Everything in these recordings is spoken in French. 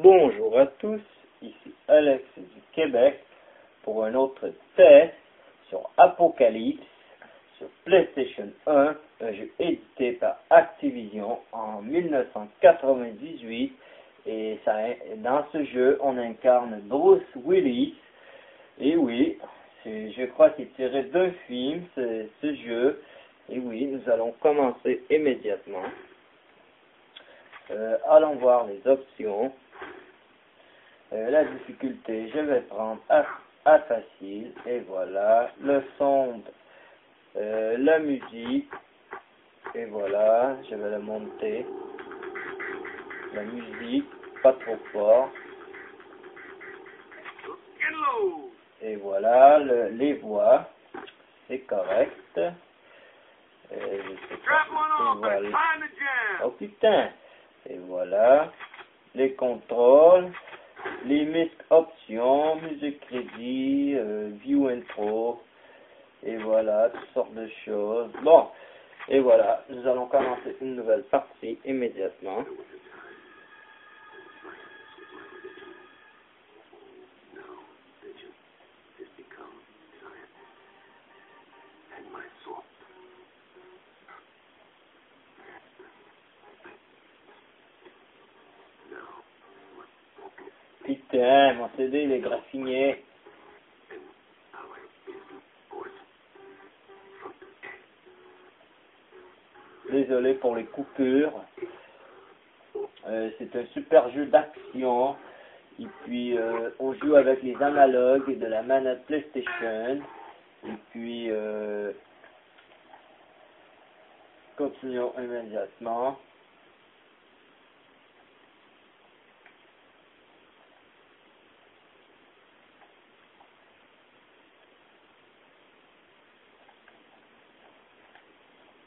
Bonjour à tous, ici Alex du Québec pour un autre test sur Apocalypse sur PlayStation 1, un jeu édité par Activision en 1998 et dans ce jeu on incarne Bruce Willis et oui, je crois qu'il tiré d'un film ce, ce jeu et oui, nous allons commencer immédiatement. Euh, allons voir les options. Euh, la difficulté, je vais prendre à, facile. Et voilà. Le son, euh, la musique. Et voilà, je vais la monter. La musique, pas trop fort. Et voilà, les voix, c'est correct. Et, voilà. Oh putain Et voilà, les contrôles limite options, musique crédit, euh, view intro, et voilà, toutes sortes de choses. Bon, et voilà, nous allons commencer une nouvelle partie immédiatement. Mon CD, il est graffiné. Désolé pour les coupures. Euh, c'est un super jeu d'action. Et puis, euh, on joue avec les analogues de la manette PlayStation. Et puis, euh, continuons immédiatement.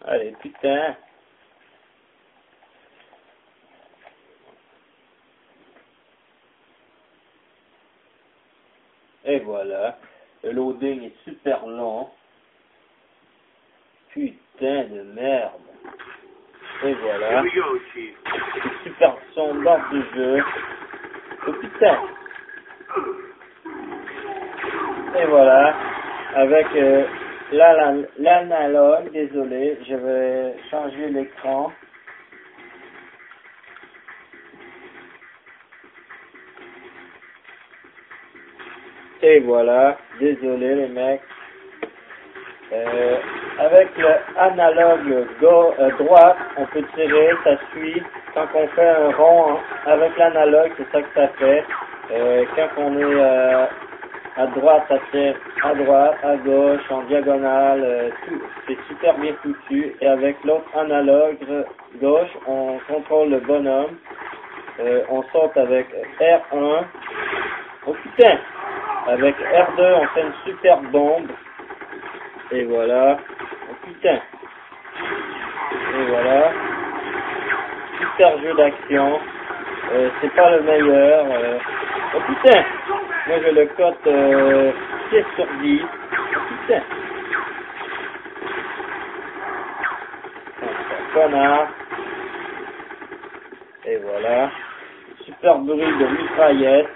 Allez, putain. Et voilà. Le loading est super long. Putain de merde. Et voilà. Super son dans ce jeu. Oh putain. Et voilà. Avec euh, l'analogue, désolé, je vais changer l'écran. Et voilà, désolé les mecs. Euh, avec l'analogue euh, on peut tirer, ça suit. Quand on fait un rond hein, avec l'analogue, c'est ça que ça fait. Euh, quand on est euh, à droite, ça tire à droite, à gauche, en diagonale, euh, tout, c'est super bien foutu. Et avec l'autre analogue gauche, on contrôle le bonhomme. Euh, on saute avec R1. Oh putain Avec R2, on fait une super bombe. Et voilà. Oh putain Et voilà. Super jeu d'action. Euh, c'est pas le meilleur. Oh putain moi, je le cote euh, 6 sur 10. Putain. Connard. Et voilà. Super bruit de mitraillette.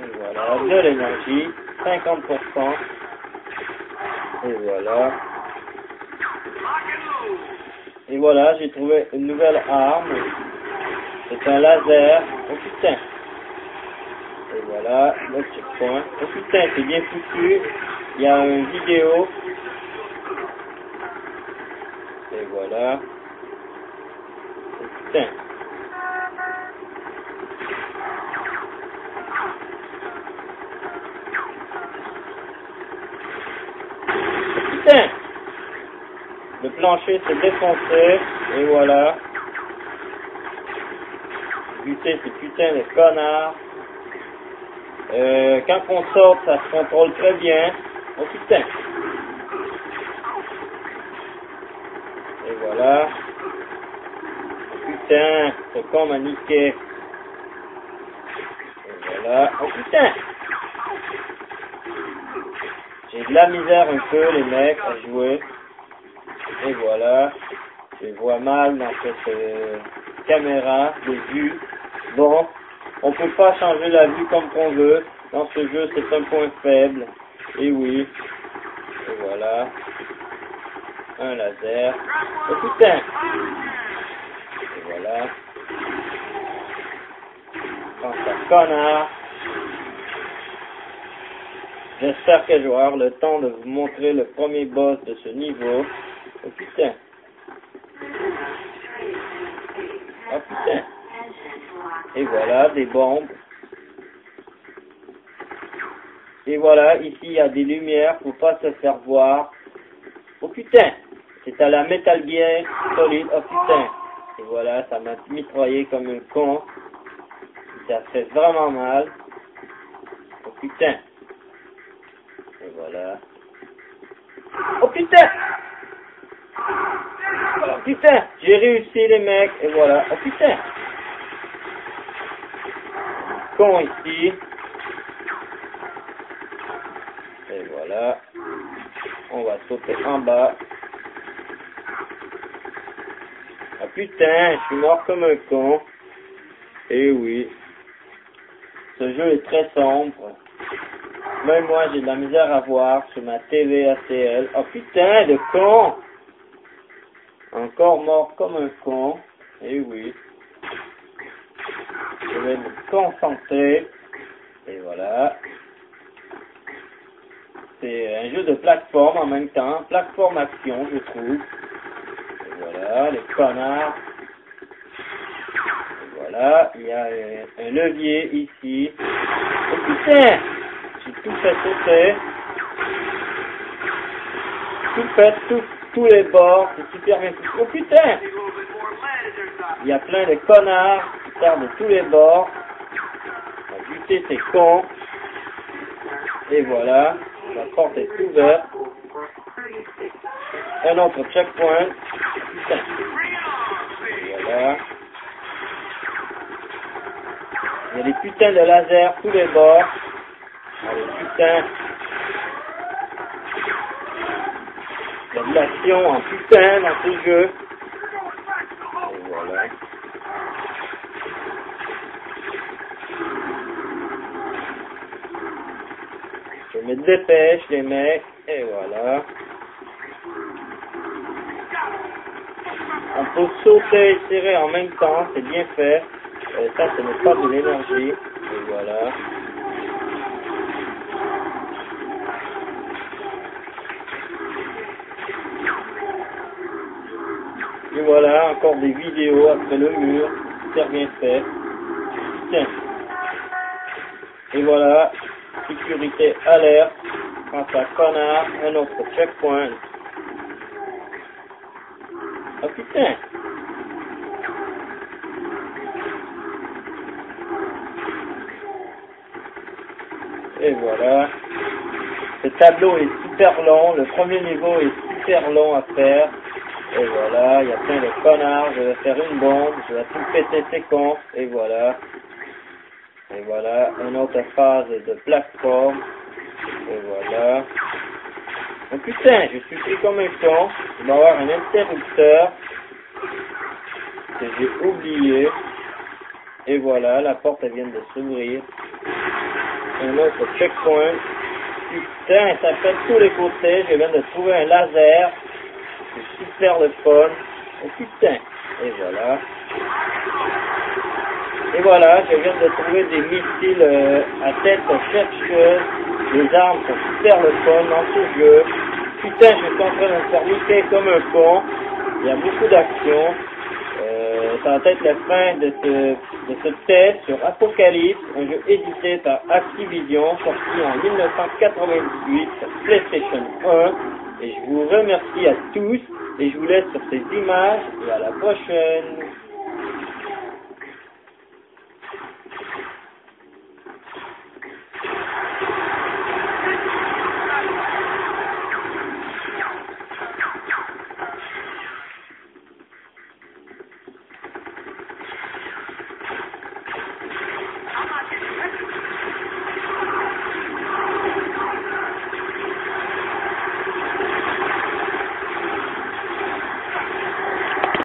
Et voilà. De l'énergie. 50%. Et voilà. Et voilà, j'ai trouvé une nouvelle arme. C'est un laser. Oh putain. Voilà, le checkpoint. Oh putain, c'est bien foutu? Il y a une vidéo. Et voilà. Oh putain. putain Le plancher s'est défoncé. Et voilà. Buter ces putains de connards. Euh, quand on sort, ça se contrôle très bien. Oh putain. Et voilà. Oh putain, ce con m'a niqué. Et voilà. Oh putain. J'ai de la misère un peu, les mecs, à jouer. Et voilà. Je vois mal dans cette euh, caméra de vue. Bon, on peut pas changer la vue comme qu'on veut. Dans ce jeu, c'est un point faible. Et oui. Et voilà. Un laser. Oh putain Et voilà. Connard J'espère que je vais avoir le temps de vous montrer le premier boss de ce niveau. Oh putain Et voilà, des bombes. Et voilà, ici il y a des lumières, faut pas se faire voir. Oh putain C'est à la Metal Gear Solid, oh putain Et voilà, ça m'a mitraillé comme un con. Ça fait vraiment mal. Oh putain Et voilà. Oh putain Oh putain J'ai réussi les mecs, et voilà. Oh putain Con ici. Et voilà. On va sauter en bas. Ah putain, je suis mort comme un con. Et oui. Ce jeu est très sombre. Même moi, j'ai de la misère à voir sur ma TV ACL. Oh putain, de con Encore mort comme un con. Et oui. Je vais me concentrer. Et voilà. C'est un jeu de plateforme en même temps, plateforme action, je trouve. Voilà, les connards. Voilà, il y a un, levier ici. Oh putain J'ai tout fait sauter. Tout fait, tous les bords, c'est super bien Oh putain Il y a plein de connards qui partent de tous les bords. Ces cons. Et voilà. La porte est ouverte. Un autre checkpoint. Putain. Voilà. Il y a des putains de lasers tous les bords. Allez, putain. Il y a de l'action en putain dans ce jeu. Voilà. Dépêche, les mecs, et voilà. On peut sauter et tirer en même temps, c'est bien fait. Ça, ce n'est pas de l'énergie. Et voilà. Et voilà, encore des vidéos après le mur. Super bien fait. Tiens. Et voilà, sécurité alerte, quant à connard, un autre checkpoint. Oh putain Et voilà. Ce tableau est super long, le premier niveau est super long à faire. Et voilà, il y a plein de connards, je vais faire une bombe, je vais tout péter ces cons, et voilà. Et voilà, une autre phase de plateforme. Et voilà. Oh putain, je suis pris comme un con. Il va y avoir un interrupteur que j'ai oublié. Et voilà, la porte vient de s'ouvrir. Un autre checkpoint. Putain, ça fait tous les côtés. Je viens de trouver un laser. C'est super le fun. Oh putain. Et voilà. Et voilà, je viens de trouver des missiles euh, à tête chercheuse. Les armes sont super le fun dans ce jeu. Putain, je suis en train de me faire niquer comme un con. Il y a beaucoup d'action. Euh, ça va être la fin de ce, de ce test sur Apocalypse, un jeu édité par Activision, sorti en 1998 sur PlayStation 1. Et je vous remercie à tous et je vous laisse sur ces images et à la prochaine.